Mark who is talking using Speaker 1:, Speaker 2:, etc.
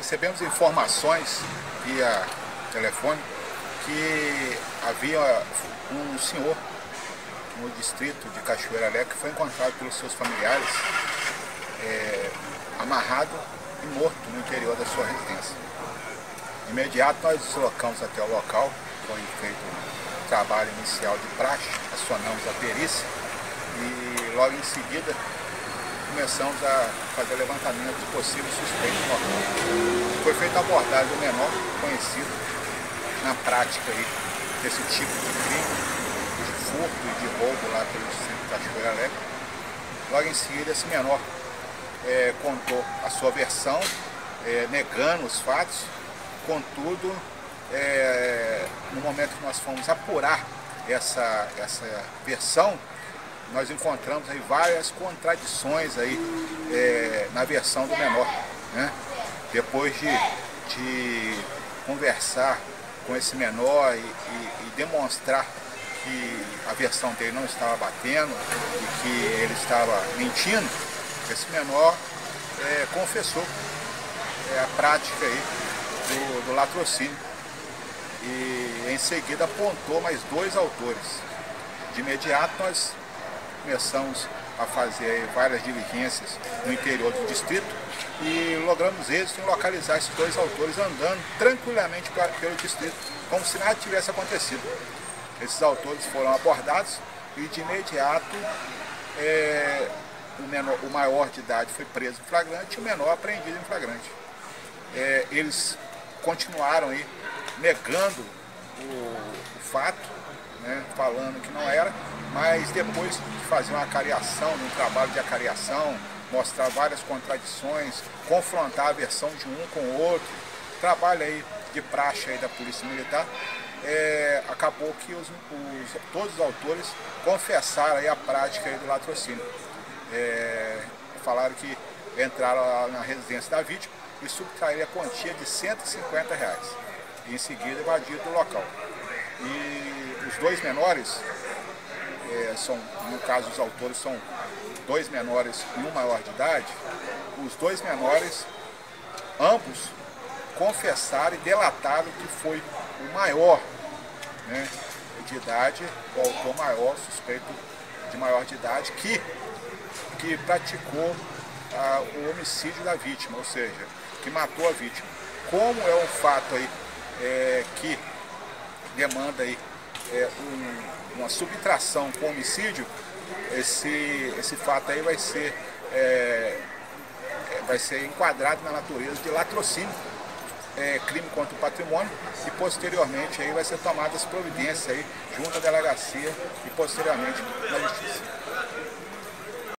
Speaker 1: recebemos informações via telefone que havia um senhor no distrito de Cachoeira Alegre que foi encontrado pelos seus familiares é, amarrado e morto no interior da sua residência. Imediato nós deslocamos até o local, foi feito um trabalho inicial de praxe, acionamos a perícia e logo em seguida começamos a fazer levantamento de possíveis suspeitos. Foi feita a abordagem do menor conhecido na prática aí, desse tipo de crime, de furto e de roubo lá pelo centro da Cachoeira Alegre. Logo em seguida esse menor é, contou a sua versão, é, negando os fatos, contudo, é, no momento que nós fomos apurar essa, essa versão, nós encontramos aí várias contradições aí é, na versão do menor. Né? Depois de, de conversar com esse menor e, e, e, demonstrar que a versão dele não estava batendo e que ele estava mentindo, esse menor é, confessou é, a prática aí do, do latrocínio e em seguida apontou mais dois autores. De imediato nós começamos a fazer várias diligências no interior do distrito e logramos êxito em localizar esses dois autores andando tranquilamente pelo distrito, como se nada tivesse acontecido. Esses autores foram abordados e de imediato é, o, menor, o maior de idade foi preso em flagrante e o menor apreendido em flagrante. É, eles continuaram aí negando o, o fato, né, falando que não era, mas depois de fazer uma acariação, um trabalho de acariação, mostrar várias contradições, confrontar a versão de um com o outro, trabalho aí de praxe aí da Polícia Militar, é, acabou que os, os, todos os autores confessaram aí a prática aí do latrocínio é, falaram que entraram na residência da vítima e subtraíram a quantia de 150 reais. Em seguida evadiram do local. E os dois menores, é, são, no caso os autores são dois menores e um maior de idade, os dois menores, ambos confessaram e delataram que foi o maior né, de idade, o autor maior, suspeito de maior de idade, que que praticou o homicídio da vítima, ou seja, que matou a vítima. Como é um fato aí é, que demanda aí é, um, uma subtração com homicídio, esse, esse fato aí vai ser, é, é vai ser enquadrado na natureza de latrocínio, é, crime contra o patrimônio e posteriormente aí vai ser tomadas providências aí junto à delegacia e posteriormente na justiça.